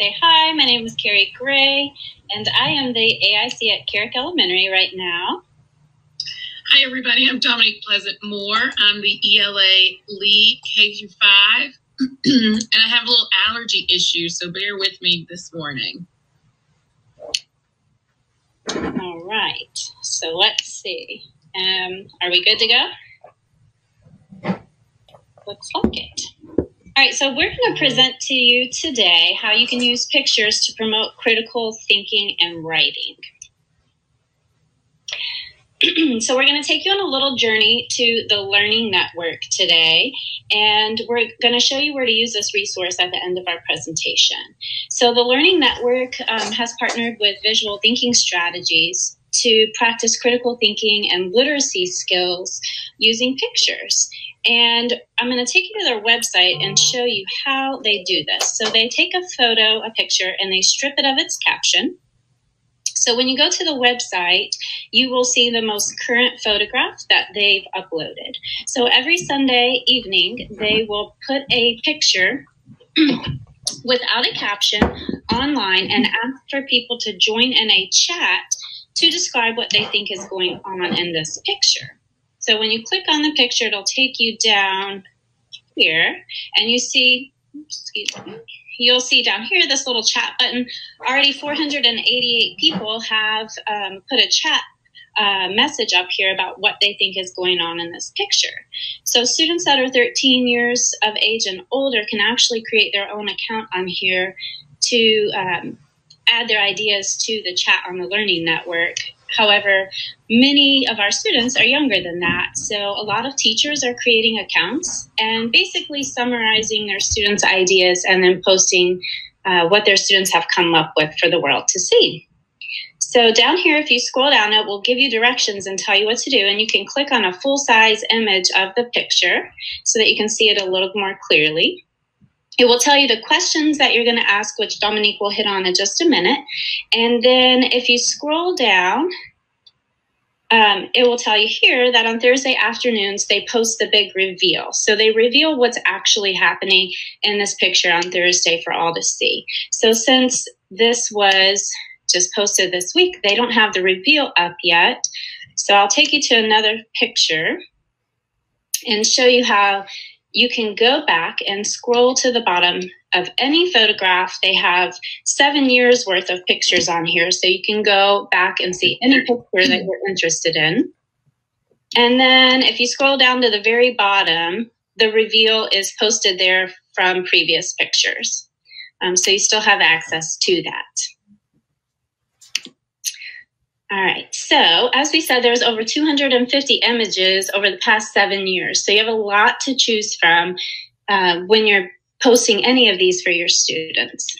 say hi. My name is Carrie Gray, and I am the AIC at Carrick Elementary right now. Hi, everybody. I'm Dominique Pleasant Moore. I'm the ELA lead K 5, and I have a little allergy issue, so bear with me this morning. All right. So let's see. Um, are we good to go? Looks like it. All right, so we're going to present to you today how you can use pictures to promote critical thinking and writing. so we're going to take you on a little journey to the Learning Network today, and we're going to show you where to use this resource at the end of our presentation. So the Learning Network um, has partnered with Visual Thinking Strategies to practice critical thinking and literacy skills using pictures. And I'm going to take you to their website and show you how they do this. So they take a photo, a picture, and they strip it of its caption. So when you go to the website, you will see the most current photograph that they've uploaded. So every Sunday evening, they will put a picture without a caption online and ask for people to join in a chat to describe what they think is going on in this picture. So when you click on the picture, it'll take you down here and you see, excuse me, you'll see down here this little chat button. Already 488 people have um, put a chat uh, message up here about what they think is going on in this picture. So students that are 13 years of age and older can actually create their own account on here to um, add their ideas to the chat on the Learning Network However, many of our students are younger than that. So a lot of teachers are creating accounts and basically summarizing their students' ideas and then posting uh, what their students have come up with for the world to see. So down here, if you scroll down, it will give you directions and tell you what to do. And you can click on a full size image of the picture so that you can see it a little more clearly. It will tell you the questions that you're going to ask, which Dominique will hit on in just a minute. And then if you scroll down, um, it will tell you here that on Thursday afternoons, they post the big reveal. So they reveal what's actually happening in this picture on Thursday for all to see. So since this was just posted this week, they don't have the reveal up yet. So I'll take you to another picture and show you how you can go back and scroll to the bottom of any photograph. They have seven years worth of pictures on here, so you can go back and see any picture that you're interested in. And then if you scroll down to the very bottom, the reveal is posted there from previous pictures. Um, so you still have access to that. All right. So, as we said, there's over 250 images over the past seven years. So, you have a lot to choose from uh, when you're posting any of these for your students.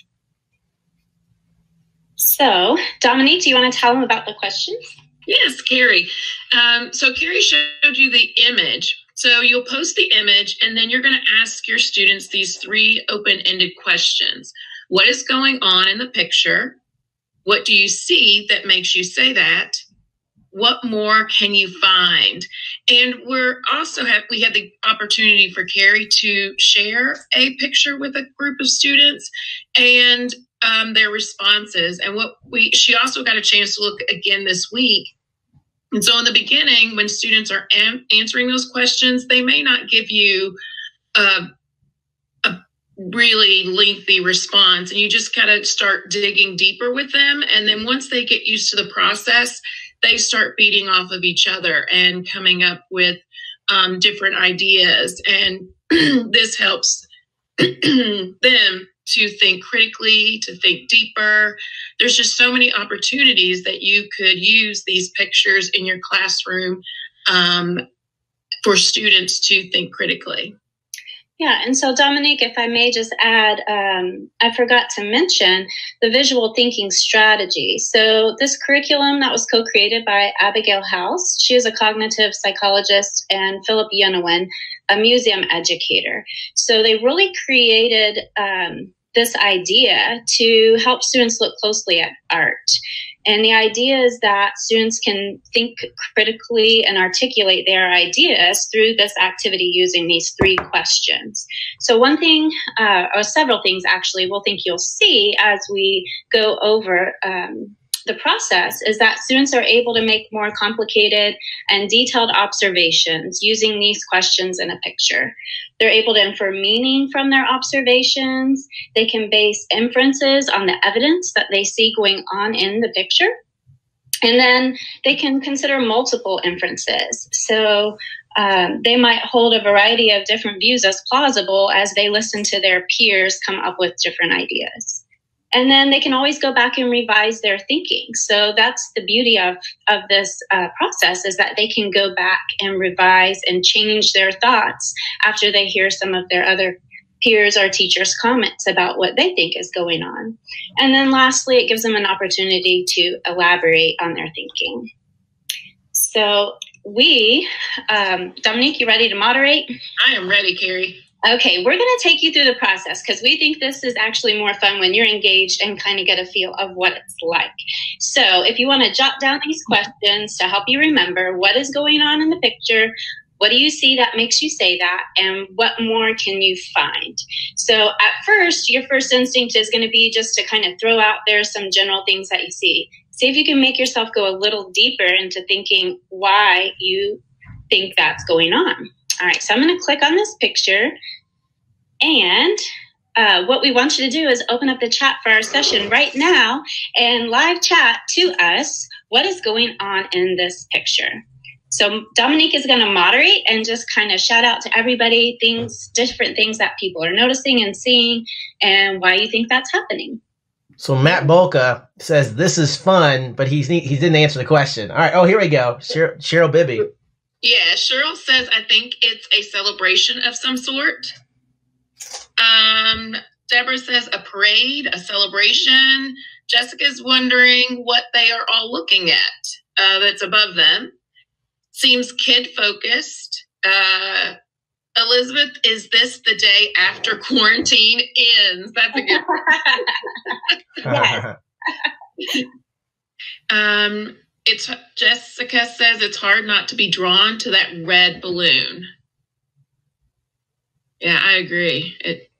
So, Dominique, do you want to tell them about the questions? Yes, Carrie. Um, so, Carrie showed you the image. So, you'll post the image, and then you're going to ask your students these three open ended questions What is going on in the picture? What do you see that makes you say that? What more can you find? And we're also have we had the opportunity for Carrie to share a picture with a group of students and um, their responses. And what we she also got a chance to look again this week and so, in the beginning, when students are am- answering those questions, they may not give you uh, really lengthy response and you just kind of start digging deeper with them and then once they get used to the process they start feeding off of each other and coming up with um, different ideas and this helps them to think critically to think deeper. There's just so many opportunities that you could use these pictures in your classroom um, for students to think critically yeah, and so Dominique, if I may just add, um, I forgot to mention the visual thinking strategy. So this curriculum that was co-created by Abigail Housen, she is a cognitive psychologist, and Philip Yenawine, a museum educator. So they really created um, this idea to help students look closely at art. And the idea is that students can think critically and articulate their ideas through this activity using these three questions. So, one thing, uh, or several things actually, we'll think you'll see as we go over um, the process is that students are able to make more complicated and detailed observations using these questions in a picture. They're able to infer meaning from their observations. They can base inferences on the evidence that they see going on in the picture. And then they can consider multiple inferences. So um, they might hold a variety of different views as plausible as they listen to their peers come up with different ideas and then they can always go back and revise their thinking. So that's the beauty of of this uh, process is that they can go back and revise and change their thoughts after they hear some of their other peers or teachers comments about what they think is going on. And then lastly it gives them an opportunity to elaborate on their thinking. So we um, dominique you ready to moderate? I am ready carrie Okay, we're going to take you through the process because we think this is actually more fun when you're engaged and kind of get a feel of what it's like. So, if you want to jot down these questions to help you remember what is going on in the picture, what do you see that makes you say that, and what more can you find? So, at first, your first instinct is going to be just to kind of throw out there some general things that you see. See if you can make yourself go a little deeper into thinking why you think that's going on. All right, so I'm going to click on this picture. And uh, what we want you to do is open up the chat for our session right now and live chat to us what is going on in this picture. So Dominique is going to moderate and just kind of shout out to everybody things, different things that people are noticing and seeing, and why you think that's happening. So Matt Bolka says this is fun, but he's he didn't answer the question. All right. Oh, here we go. Cheryl, Cheryl Bibby. Yeah, Cheryl says, I think it's a celebration of some sort. Um, Deborah says a parade, a celebration. Jessica's wondering what they are all looking at uh, that's above them. Seems kid focused. Uh, Elizabeth, is this the day after quarantine ends? That's a good. yes. um, it's Jessica says it's hard not to be drawn to that red balloon. Yeah, I agree. It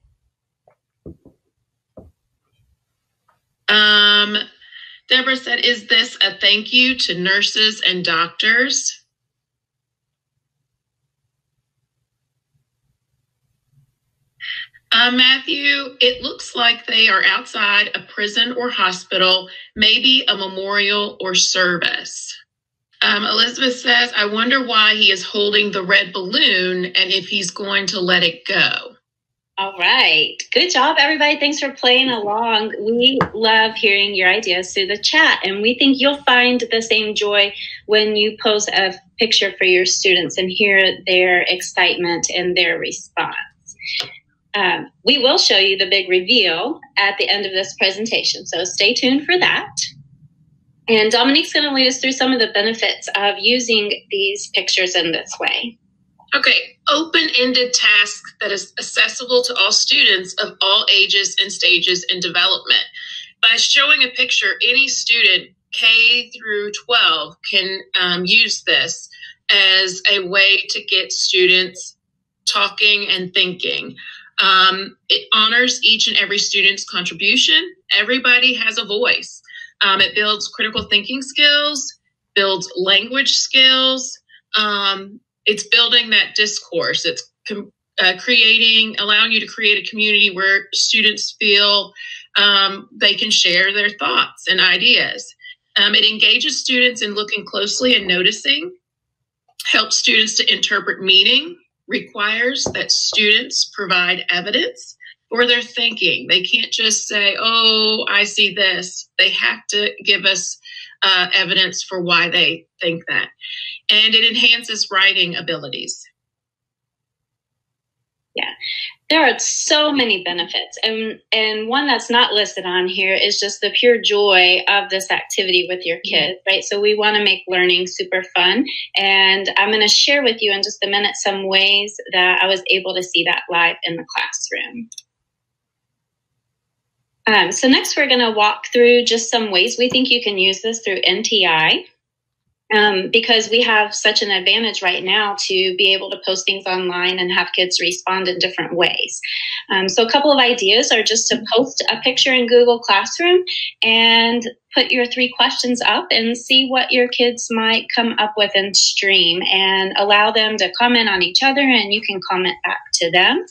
Um Deborah said, is this a thank you to nurses and doctors? Uh, Matthew, it looks like they are outside a prison or hospital, maybe a memorial or service. Um, Elizabeth says, I wonder why he is holding the red balloon and if he's going to let it go. All right. Good job, everybody. Thanks for playing along. We love hearing your ideas through the chat, and we think you'll find the same joy when you post a picture for your students and hear their excitement and their response. Um, we will show you the big reveal at the end of this presentation, so stay tuned for that. And Dominique's going to lead us through some of the benefits of using these pictures in this way. Okay, open-ended task that is accessible to all students of all ages and stages in development. By showing a picture, any student K through 12 can um, use this as a way to get students talking and thinking. Um, it honors each and every student's contribution. Everybody has a voice. Um, it builds critical thinking skills, builds language skills. Um, it's building that discourse. It's uh, creating, allowing you to create a community where students feel um, they can share their thoughts and ideas. Um, it engages students in looking closely and noticing, helps students to interpret meaning, requires that students provide evidence for their thinking. They can't just say, oh, I see this. They have to give us uh, evidence for why they think that. And it enhances writing abilities. Yeah, there are so many benefits, and and one that's not listed on here is just the pure joy of this activity with your mm-hmm. kids, right? So we want to make learning super fun, and I'm going to share with you in just a minute some ways that I was able to see that live in the classroom. Um, so next we're going to walk through just some ways we think you can use this through NTI. Um, because we have such an advantage right now to be able to post things online and have kids respond in different ways. Um, so, a couple of ideas are just to post a picture in Google Classroom and put your three questions up and see what your kids might come up with in stream and allow them to comment on each other and you can comment back to them.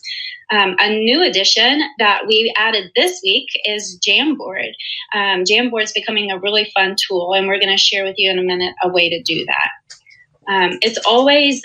Um, a new addition that we added this week is Jamboard. Um, Jamboard is becoming a really fun tool, and we're going to share with you in a minute a way to do that. Um, it's always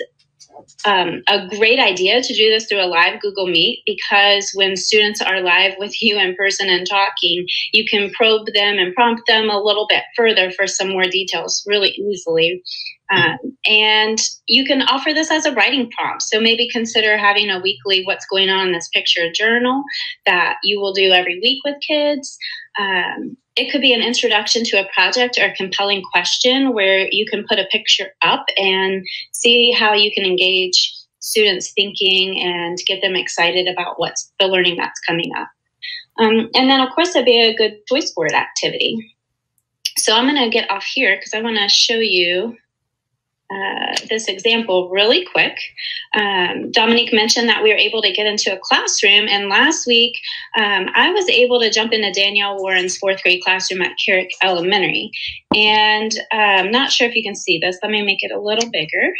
um, a great idea to do this through a live Google Meet because when students are live with you in person and talking, you can probe them and prompt them a little bit further for some more details really easily. Um, and you can offer this as a writing prompt. So maybe consider having a weekly what's going on in this picture journal that you will do every week with kids. Um, it could be an introduction to a project or a compelling question where you can put a picture up and see how you can engage students thinking and get them excited about what's the learning that's coming up. Um, and then, of course, it'd be a good choice board activity. So I'm going to get off here because I want to show you uh, this example really quick. Um, Dominique mentioned that we were able to get into a classroom, and last week um, I was able to jump into Danielle Warren's fourth grade classroom at Carrick Elementary. And I'm um, not sure if you can see this. Let me make it a little bigger.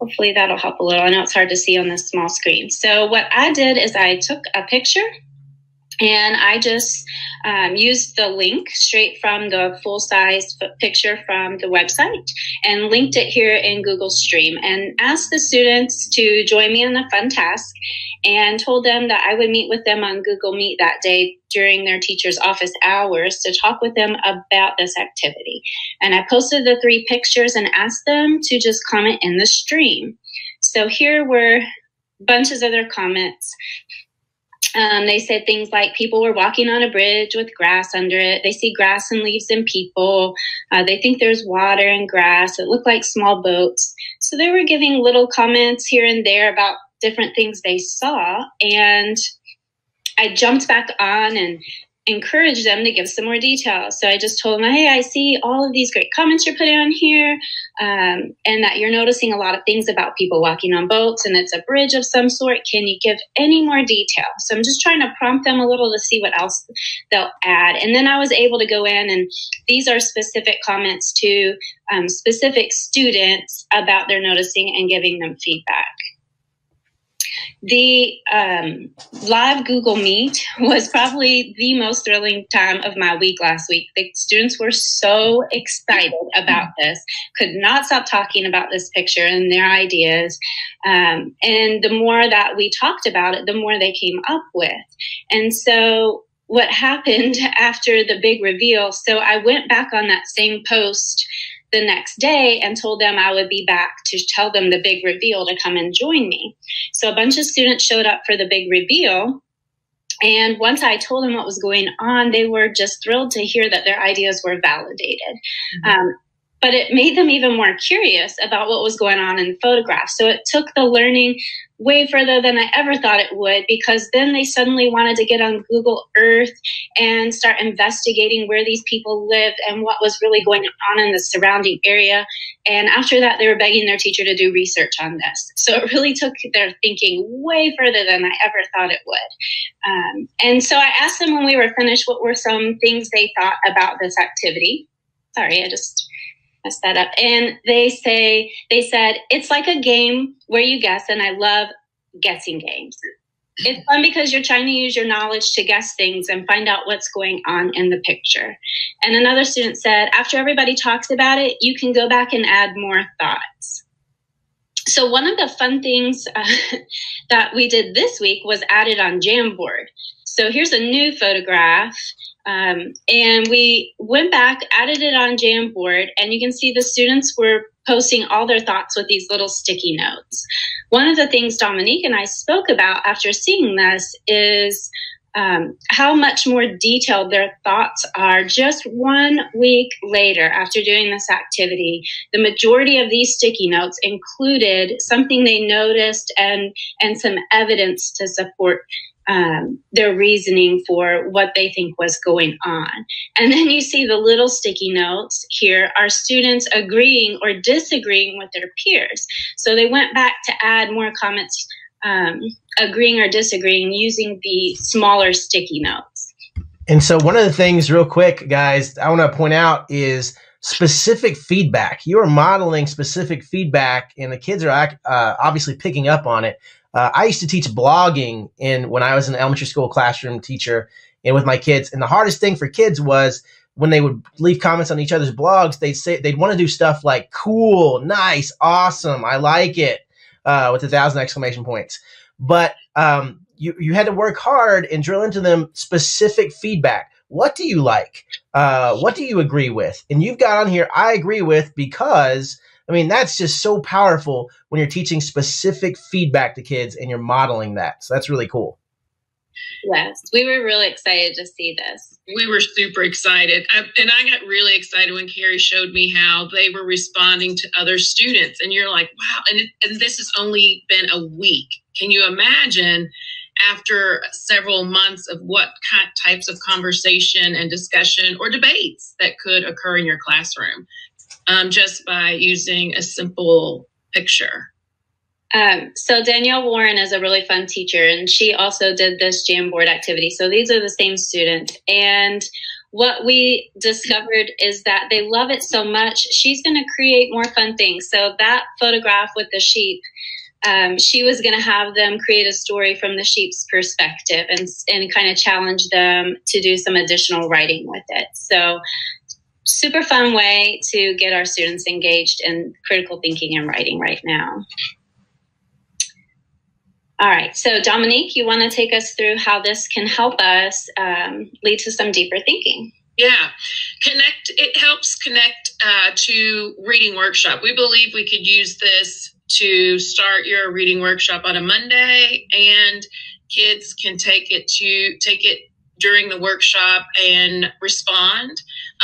Hopefully that'll help a little. I know it's hard to see on this small screen. So what I did is I took a picture and I just um, used the link straight from the full size picture from the website and linked it here in Google Stream and asked the students to join me in the fun task and told them that I would meet with them on Google Meet that day during their teacher's office hours to talk with them about this activity. And I posted the three pictures and asked them to just comment in the stream. So here were bunches of their comments. Um, they said things like people were walking on a bridge with grass under it. They see grass and leaves and people. Uh, they think there's water and grass. It looked like small boats. So they were giving little comments here and there about different things they saw. And I jumped back on and encourage them to give some more details. So I just told them, hey, I see all of these great comments you're putting on here, um, and that you're noticing a lot of things about people walking on boats, and it's a bridge of some sort. Can you give any more detail? So I'm just trying to prompt them a little to see what else they'll add. And then I was able to go in, and these are specific comments to um, specific students about their noticing and giving them feedback. The um, live Google Meet was probably the most thrilling time of my week last week. The students were so excited about this, could not stop talking about this picture and their ideas. Um, and the more that we talked about it, the more they came up with. And so what happened after the big reveal, so I went back on that same post the next day and told them I would be back to tell them the big reveal to come and join me. So a bunch of students showed up for the big reveal. And once I told them what was going on, they were just thrilled to hear that their ideas were validated. Mm-hmm. Um, but it made them even more curious about what was going on in the photograph. So it took the learning way further than I ever thought it would because then they suddenly wanted to get on Google Earth and start investigating where these people lived and what was really going on in the surrounding area. And after that, they were begging their teacher to do research on this. So it really took their thinking way further than I ever thought it would. Um, and so I asked them when we were finished what were some things they thought about this activity. Sorry, I just messed that up. And they say, they said, it's like a game where you guess, and I love guessing games. It's fun because you're trying to use your knowledge to guess things and find out what's going on in the picture. And another student said, after everybody talks about it, you can go back and add more thoughts. So one of the fun things uh, that we did this week was added on Jamboard. So here's a new photograph um, and we went back, added it on Jamboard, and you can see the students were posting all their thoughts with these little sticky notes. One of the things Dominique and I spoke about after seeing this is um, how much more detailed their thoughts are just one week later after doing this activity. The majority of these sticky notes included something they noticed and, and some evidence to support um, their reasoning for what they think was going on. And then you see the little sticky notes here are students agreeing or disagreeing with their peers. So they went back to add more comments um, agreeing or disagreeing using the smaller sticky notes. And so, one of the things, real quick, guys, I want to point out is specific feedback. You are modeling specific feedback, and the kids are uh, obviously picking up on it. Uh, I used to teach blogging in when I was an elementary school classroom teacher and with my kids. And the hardest thing for kids was when they would leave comments on each other's blogs, they'd say they'd want to do stuff like cool, nice, awesome, I like it, uh, with a thousand exclamation points. But um, you you had to work hard and drill into them specific feedback. What do you like? Uh, what do you agree with? And you've got on here, I agree with because I mean, that's just so powerful when you're teaching specific feedback to kids and you're modeling that. So that's really cool. Yes, we were really excited to see this. We were super excited. I, and I got really excited when Carrie showed me how they were responding to other students. And you're like, wow. And, it, and this has only been a week. Can you imagine after several months of what kind, types of conversation and discussion or debates that could occur in your classroom? Um, just by using a simple picture. Um, so Danielle Warren is a really fun teacher, and she also did this Jamboard activity. So these are the same students, and what we discovered is that they love it so much. She's going to create more fun things. So that photograph with the sheep, um, she was going to have them create a story from the sheep's perspective and and kind of challenge them to do some additional writing with it. So super fun way to get our students engaged in critical thinking and writing right now. All right, so Dominique, you want to take us through how this can help us um, lead to some deeper thinking? Yeah, connect. It helps connect uh, to reading workshop. We believe we could use this to start your reading workshop on a Monday, and kids can take it to take it during the workshop and respond,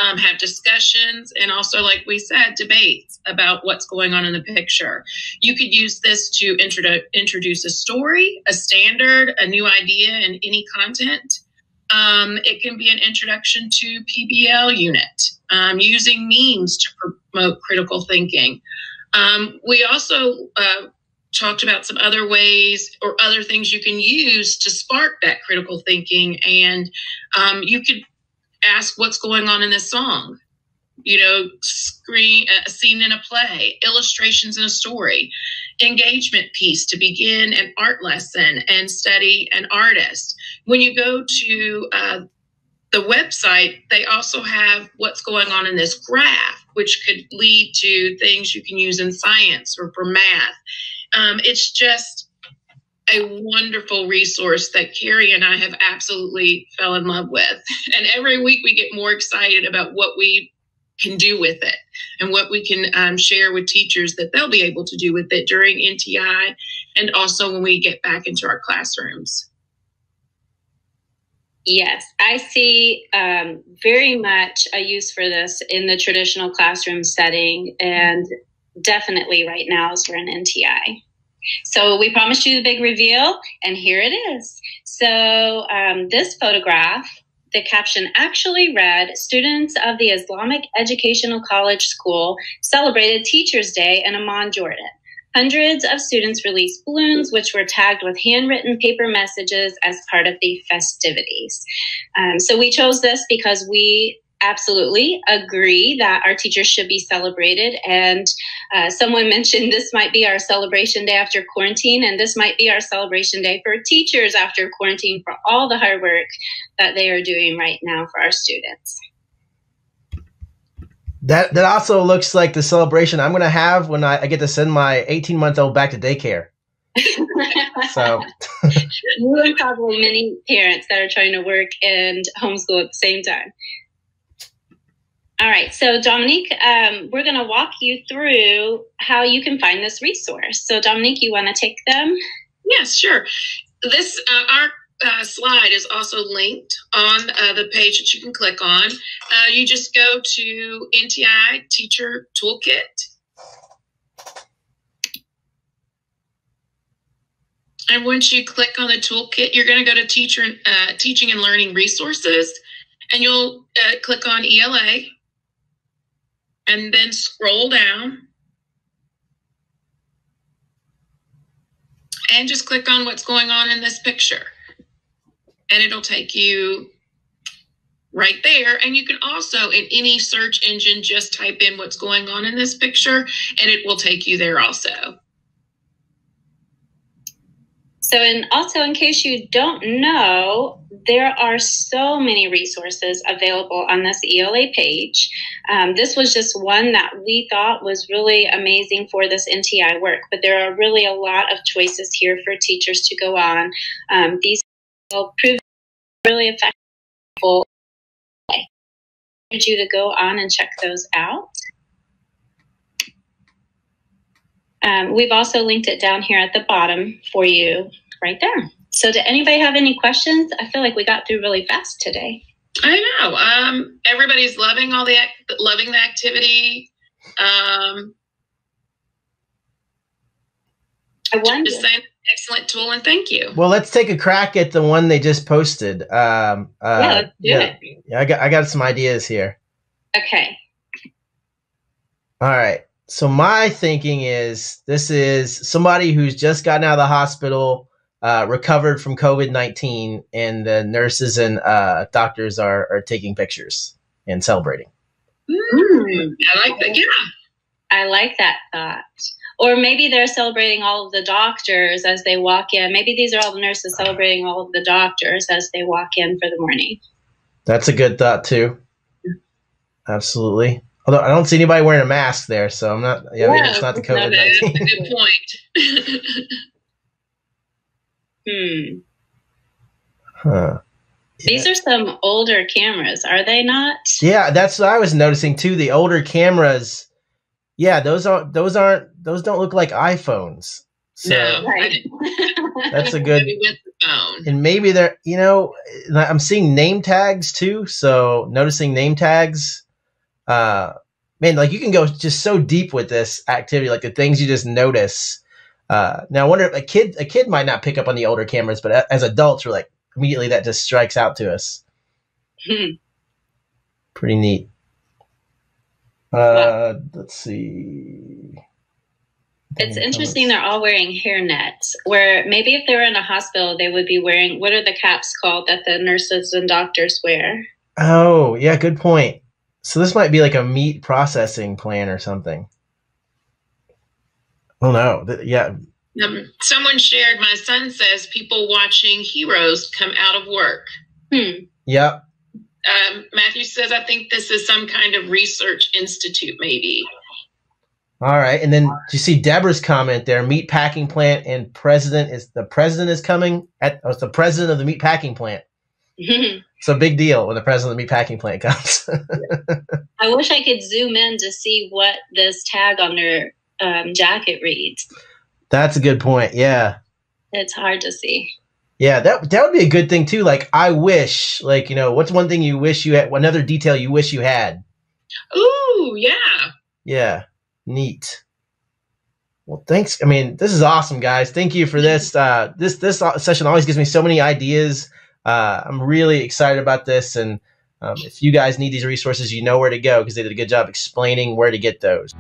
um, have discussions, and also, like we said, debates about what's going on in the picture. You could use this to introdu- introduce a story, a standard, a new idea, and any content. Um, it can be an introduction to PBL unit, um, using memes to promote critical thinking. Um, we also uh, talked about some other ways or other things you can use to spark that critical thinking. And um, you could ask what's going on in this song. You know, screen a scene in a play, illustrations in a story, engagement piece to begin an art lesson and study an artist. When you go to uh, the website, they also have what's going on in this graph, which could lead to things you can use in science or for math. Um, it's just a wonderful resource that Carrie and I have absolutely fell in love with. And every week we get more excited about what we can do with it and what we can um, share with teachers that they'll be able to do with it during NTI and also when we get back into our classrooms. Yes, I see um, very much a use for this in the traditional classroom setting and definitely right now as we're in NTI. So we promised you the big reveal, and here it is. So um, this photograph, the caption actually read, "Students of the Islamic Educational College School celebrated Teachers Day in Amman, Jordan." Hundreds of students released balloons, which were tagged with handwritten paper messages as part of the festivities. Um, so we chose this because we absolutely agree that our teachers should be celebrated. And uh, someone mentioned this might be our celebration day after quarantine, and this might be our celebration day for teachers after quarantine for all the hard work that they are doing right now for our students. That that also looks like the celebration I'm going to have when I, I get to send my 18 month old back to daycare. so you and probably many parents that are trying to work and homeschool at the same time. All right, so Dominique, um, we're going to walk you through how you can find this resource. So, Dominique, you want to take them? Yes, sure. This uh, our uh, slide is also linked on uh, the page that you can click on. Uh, you just go to NTI Teacher Toolkit. And once you click on the toolkit, you're going to go to teacher, uh, teaching and learning resources, and you'll uh, click on ELA, and then scroll down, and just click on what's going on in this picture, and it'll take you right there. And you can also, in any search engine, just type in what's going on in this picture, and it will take you there also. So, and also in case you don't know, there are so many resources available on this ELA page. Um, this was just one that we thought was really amazing for this NTI work, but there are really a lot of choices here for teachers to go on. Um, these will prove really effective. I encourage you to go on and check those out. Um, we've also linked it down here at the bottom for you right there. So, did anybody have any questions? I feel like we got through really fast today. I know. Um, everybody's loving all the loving the activity. Um, I wonder. Just saying, excellent tool, and thank you. Well, let's take a crack at the one they just posted. Um, uh, yeah, let's do yeah, it. yeah, I got I got some ideas here. Okay. All right. So my thinking is this is somebody who's just gotten out of the hospital, uh, recovered from COVID nineteen, and the nurses and uh, doctors are are taking pictures and celebrating. Mm, I like that. Yeah. I like that thought. Or maybe they're celebrating all of the doctors as they walk in. Maybe these are all the nurses celebrating all of the doctors as they walk in for the morning. That's a good thought too. Absolutely. Although I don't see anybody wearing a mask there, so I'm not. Yeah, maybe it's not the No, COVID that's a nineteen. good point. Hmm. huh. These are some older cameras, are they not? Yeah, that's what I was noticing too. The older cameras, yeah, those aren't those aren't those don't look like iPhones. So No. Right. that's a good Maybe with the phone. and maybe they're you know I'm seeing name tags too. So noticing name tags, uh, man, like you can go just so deep with this activity, like the things you just notice. Uh, now I wonder if a kid a kid might not pick up on the older cameras, but as adults, we're like immediately that just strikes out to us. Hmm. Pretty neat. Uh, let's see. It's interesting they're all wearing hair nets, where maybe if they were in a hospital, they would be wearing what are the caps called that the nurses and doctors wear? Oh, yeah, good point. So this might be like a meat processing plant or something. Oh no, yeah, Um, someone shared, my son says people watching heroes come out of work. Hmm. yep. Um, Matthew says, I think this is some kind of research institute, maybe. All right, and then do you see Deborah's comment there? Meat packing plant and president is the president is coming at. Oh, it's the president of the meat packing plant. It's a big deal when the president of the meat packing plant comes. I wish I could zoom in to see what this tag on their um, jacket reads. That's a good point. Yeah. It's hard to see. Yeah, that that would be a good thing too. Like, I wish, like, you know, what's one thing you wish you had? Another detail you wish you had? Ooh, yeah. Yeah, neat. Well, thanks. I mean, this is awesome, guys. Thank you for this. Uh, this this session always gives me so many ideas. Uh, I'm really excited about this, and um, if you guys need these resources, you know where to go because they did a good job explaining where to get those.